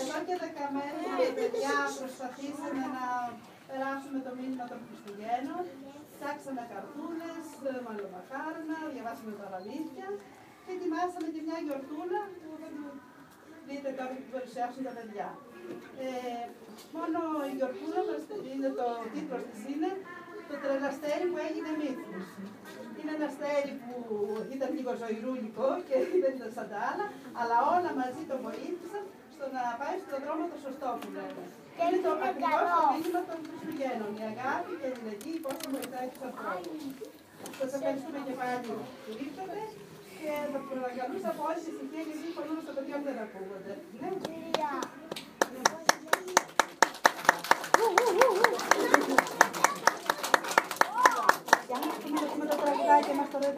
Εδώ και δεκαμένια οι παιδιά προσπαθήσαμε να περάσουμε το μήνυμα των Χριστουγέννων. Ψάξαμε καρτούλες, μαλλομακάρονα, διαβάσαμε παραλήθεια και ετοιμάσαμε και μια γιορτούλα που θα την δείτε τώρα που παρουσιάσουν τα παιδιά. Ε, μόνο η γιορτούλα μας είναι το τίτλος της είναι το τρελαστέρι που έγινε μύθος. Είναι ένα αστέρι που ήταν λίγο ζωηρούλικο και δεν ήταν σαν τα άλλα, αλλά όλα μαζί το βοήθησαν στο να πάει στον δρόμο το σωστό που λένε. Και είναι το είναι ακριβώς το καλό. μήνυμα των Χριστουγέννων. Η αγάπη και η αλληλεγγύη πώς θα βοηθάει τους ανθρώπους. Σας ευχαριστούμε και πάλι που ήρθατε και θα παρακαλούσα από όλη τη ησυχία γιατί πολλούς στα παιδιά δεν ακούγονται.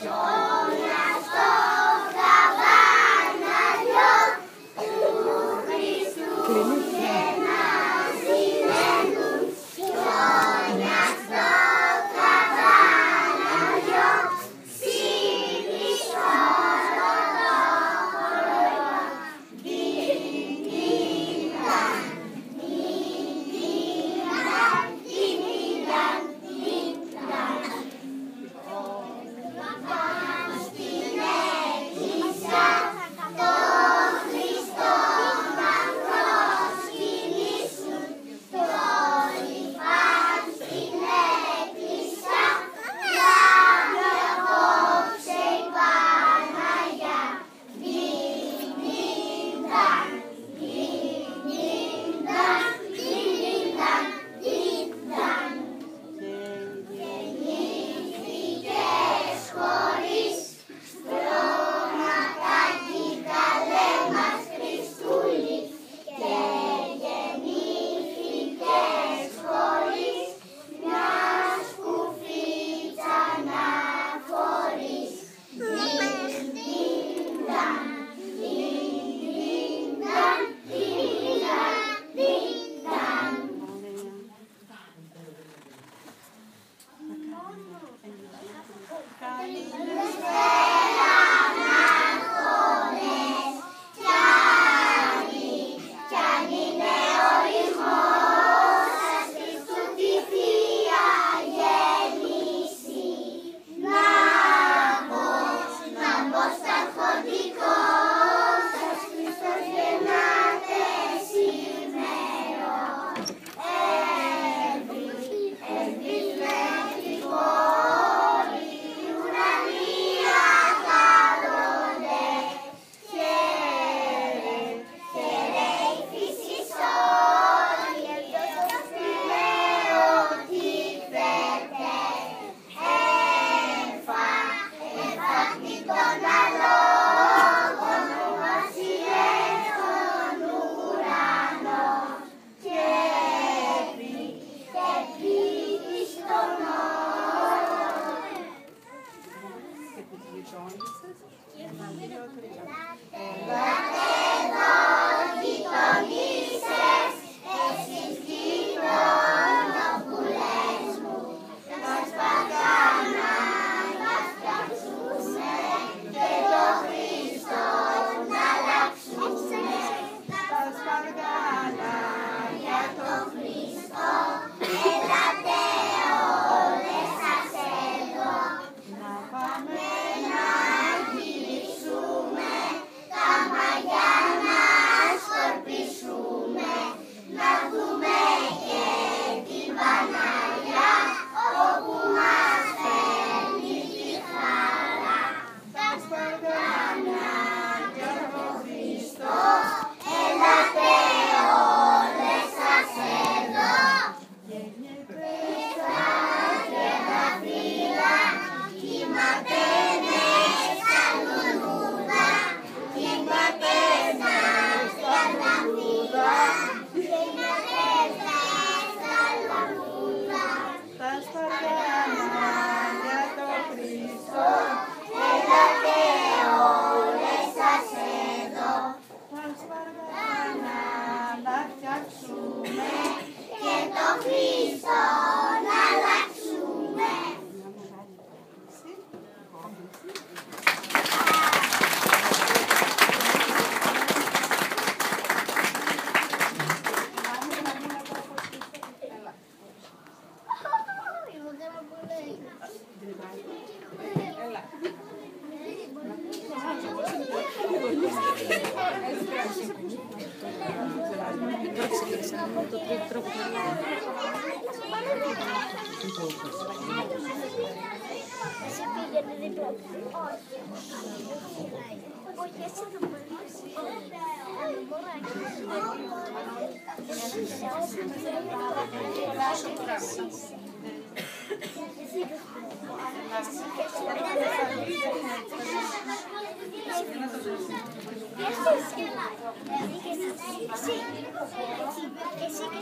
Sure. το τρίτο τρόπο που Σε πήγαινε δίπλα του. Όχι, έτσι θα μου